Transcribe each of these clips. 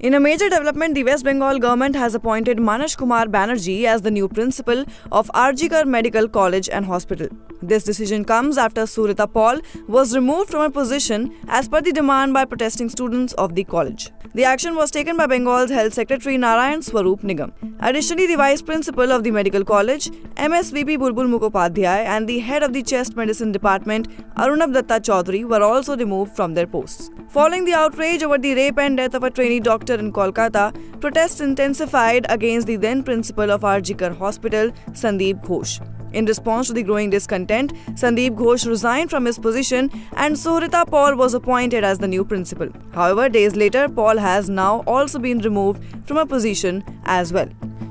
In a major development, the West Bengal government has appointed Manash Kumar Banerjee as the new principal of RG Kar Medical College and Hospital. This decision comes after Suhrita Paul was removed from her position as per the demand by protesting students of the college. The action was taken by Bengal's Health Secretary Narayan Swarup Nigam. Additionally, the Vice Principal of the Medical College, MSVP Bulbul Mukhopadhyay, and the head of the Chest Medicine Department, Arunab Datta Chaudhary, were also removed from their posts. Following the outrage over the rape and death of a trainee doctor in Kolkata, protests intensified against the then principal of RG Kar Hospital, Sandeep Ghosh. In response to the growing discontent, Sandeep Ghosh resigned from his position and Suhrita Paul was appointed as the new principal. However, days later, Paul has now also been removed from a position as well.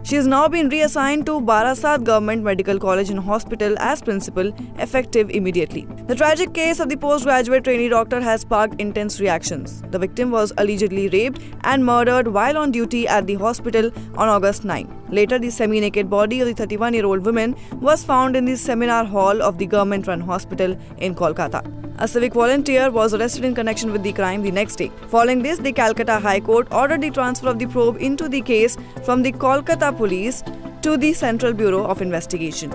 She has now been reassigned to Barasat Government Medical College and Hospital as principal, effective immediately. The tragic case of the postgraduate trainee doctor has sparked intense reactions. The victim was allegedly raped and murdered while on duty at the hospital on August 9. Later, the semi naked body of the 31 year old woman was found in the seminar hall of the government run hospital in Kolkata. A civic volunteer was arrested in connection with the crime the next day. Following this, the Calcutta High Court ordered the transfer of the probe into the case from the Kolkata police to the Central Bureau of Investigation.